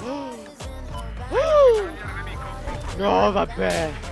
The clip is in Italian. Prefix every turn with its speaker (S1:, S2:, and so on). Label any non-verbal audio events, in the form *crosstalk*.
S1: *gasps* No, vabbè.